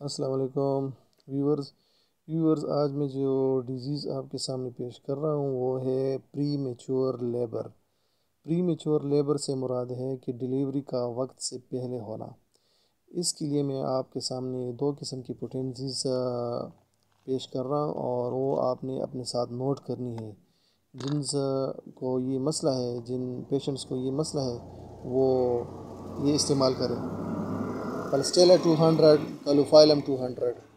अस्सलाम वालेकुम viewers viewers आज मैं जो डिज़ीज़ आपके सामने पेश कर रहा हूँ, वो है premature labour premature labour से मुराद है कि डिलीवरी का वक्त से पहले होना। इसके लिए मैं आपके सामने दो किस्म की पोटेंसीज पेश कर रहा हूँ और वो आपने अपने साथ नोट करनी है। जिन को ये मसला है, जिन पेशेंट्स को ये मसला है, वो ये इस्तेमाल करें। Palestella 200, Caluphylum 200.